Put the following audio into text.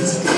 It's good.